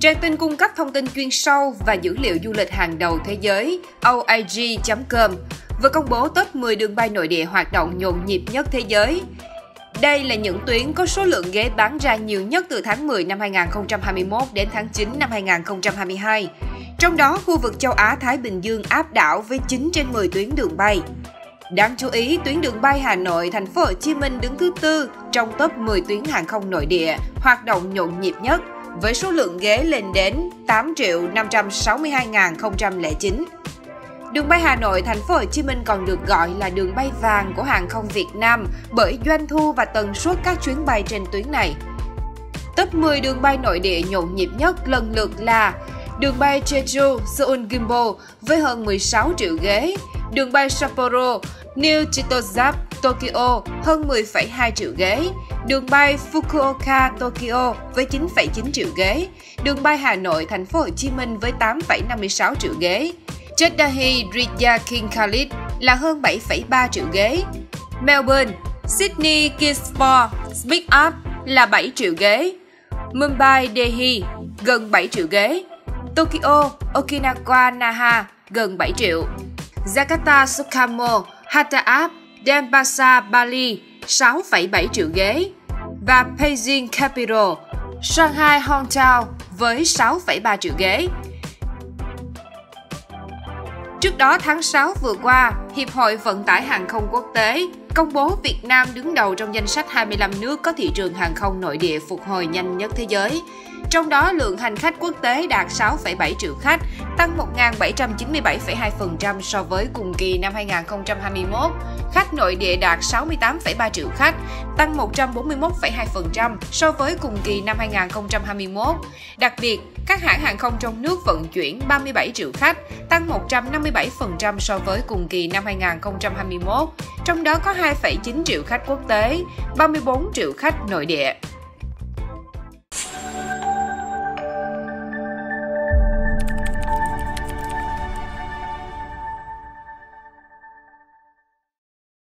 Trang tin cung cấp thông tin chuyên sâu và dữ liệu du lịch hàng đầu thế giới OIG.com vừa công bố top 10 đường bay nội địa hoạt động nhộn nhịp nhất thế giới. Đây là những tuyến có số lượng ghế bán ra nhiều nhất từ tháng 10 năm 2021 đến tháng 9 năm 2022. Trong đó, khu vực châu Á-Thái Bình Dương áp đảo với 9 trên 10 tuyến đường bay. Đáng chú ý, tuyến đường bay Hà Nội, Thành phố Hồ Chí Minh đứng thứ tư trong top 10 tuyến hàng không nội địa hoạt động nhộn nhịp nhất với số lượng ghế lên đến 8 triệu 562.009. Đường bay Hà Nội Thành phố Hồ Chí Minh còn được gọi là đường bay vàng của hàng không Việt Nam bởi doanh thu và tần suất các chuyến bay trên tuyến này. Top 10 đường bay nội địa nhộn nhịp nhất lần lượt là đường bay Jeju Seoul Gimbo với hơn 16 triệu ghế, đường bay Sapporo New Chitozap Tokyo hơn 10,2 triệu ghế, đường bay Fukuoka Tokyo với 9,9 triệu ghế, đường bay Hà Nội Thành phố Hồ Chí Minh với 8,56 triệu ghế. Jeddah Riyadh King Khalid là hơn 7,3 triệu ghế. Melbourne, Sydney Kingsport Speak Up là 7 triệu ghế. Mumbai Delhi gần 7 triệu ghế. Tokyo Okinawa Naha gần 7 triệu. Jakarta Sukarno Hatta App Denpasar Bali 6,7 triệu ghế và Beijing Capital Shanghai Hongqiao với 6,3 triệu ghế. Trước đó tháng 6 vừa qua, Hiệp hội Vận tải Hàng không Quốc tế công bố Việt Nam đứng đầu trong danh sách 25 nước có thị trường hàng không nội địa phục hồi nhanh nhất thế giới. Trong đó, lượng hành khách quốc tế đạt 6,7 triệu khách, tăng 1.797,2% so với cùng kỳ năm 2021. Khách nội địa đạt 68,3 triệu khách, tăng 141,2% so với cùng kỳ năm 2021. Đặc biệt, các hãng hàng không trong nước vận chuyển 37 triệu khách, tăng 157% so với cùng kỳ năm 2021, trong đó có 2,9 triệu khách quốc tế, 34 triệu khách nội địa.